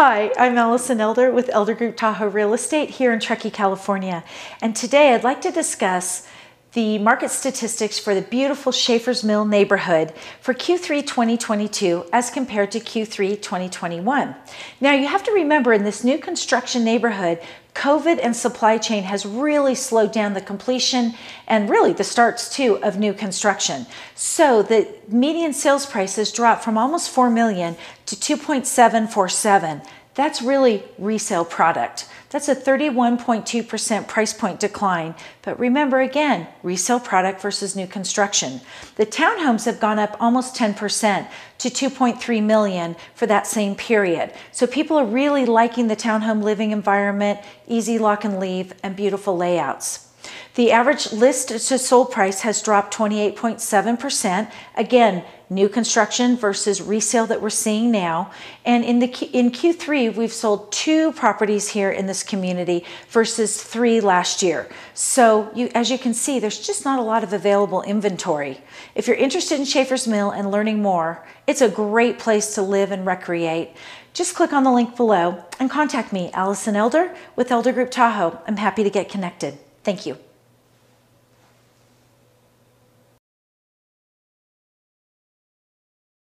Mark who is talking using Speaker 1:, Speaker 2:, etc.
Speaker 1: Hi, I'm Allison Elder with Elder Group Tahoe Real Estate here in Truckee, California. And today I'd like to discuss the market statistics for the beautiful Schaffer's Mill neighborhood for Q3 2022 as compared to Q3 2021. Now you have to remember in this new construction neighborhood, COVID and supply chain has really slowed down the completion and really the starts too of new construction. So the median sales prices dropped from almost 4 million to 2.747. That's really resale product. That's a 31.2% price point decline. But remember again, resale product versus new construction. The townhomes have gone up almost 10% to 2.3 million for that same period. So people are really liking the townhome living environment, easy lock and leave, and beautiful layouts. The average list to sold price has dropped 28.7%. Again, new construction versus resale that we're seeing now. And in the in Q3, we've sold two properties here in this community versus three last year. So you, as you can see, there's just not a lot of available inventory. If you're interested in Schaffer's Mill and learning more, it's a great place to live and recreate. Just click on the link below and contact me, Allison Elder with Elder Group Tahoe. I'm happy to get connected. Thank you.